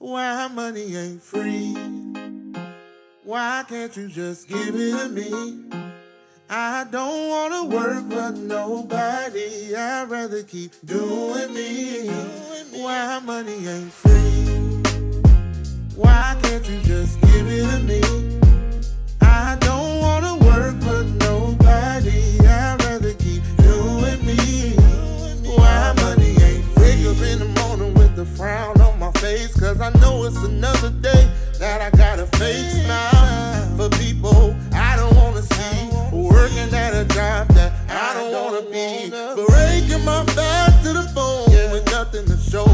Why money ain't free? Why can't you just give it to me? I don't wanna work for nobody. I'd rather keep doing me. Why money ain't free? Why can't you just give it to me? Cause I know it's another day that I gotta face now. For people I don't wanna see. Working at a job that I don't wanna be. Breaking my back to the bone with nothing to show.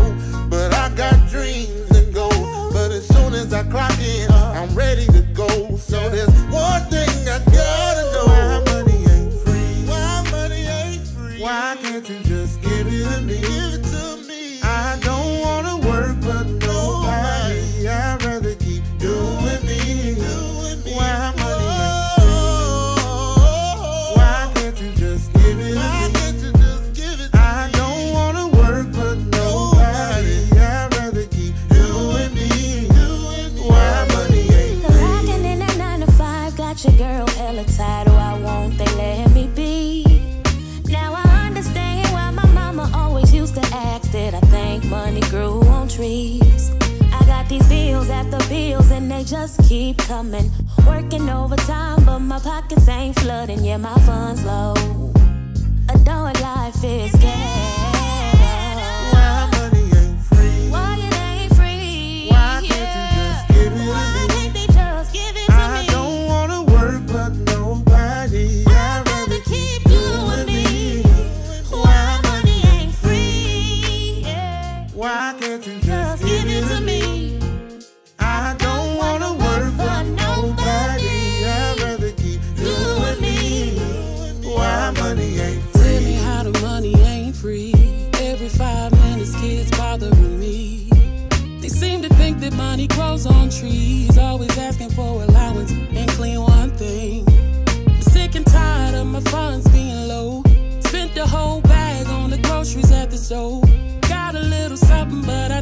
But I got dreams and goals. But as soon as I clock in, I'm ready to go. So there's one thing I gotta know. Why money ain't free? Why money ain't free? Why can't you just give it to me? Got your girl hella tired. Why won't they let me be? Now I understand why my mama always used to ask. Did I think money grew on trees? I got these bills after bills and they just keep coming. Working overtime, but my pockets ain't flooding. Yeah, my funds low. Money grows on trees. Always asking for allowance and clean one thing. Sick and tired of my funds being low. Spent the whole bag on the groceries at the store. Got a little something, but I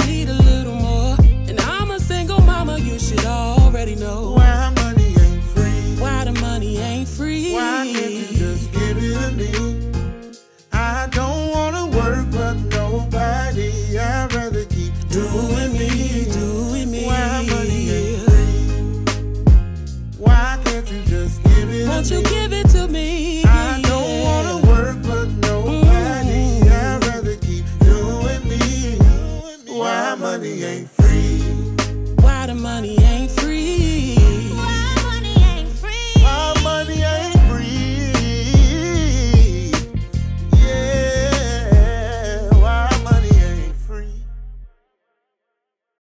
money ain't